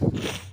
you